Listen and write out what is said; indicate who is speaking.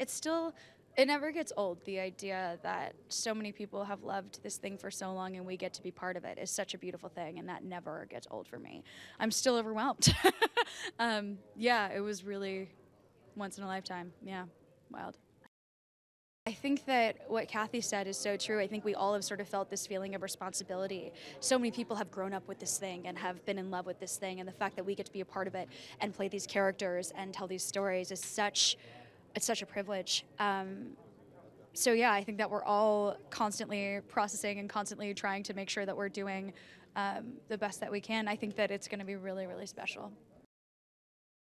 Speaker 1: it's still it never gets old the idea that so many people have loved this thing for so long and we get to be part of it is such a beautiful thing and that never gets old for me i'm still overwhelmed um, yeah it was really once in a lifetime yeah wild I think that what Kathy said is so true. I think we all have sort of felt this feeling of responsibility. So many people have grown up with this thing and have been in love with this thing, and the fact that we get to be a part of it and play these characters and tell these stories is such it's such a privilege. Um, so yeah, I think that we're all constantly processing and constantly trying to make sure that we're doing um, the best that we can. I think that it's going to be really, really special.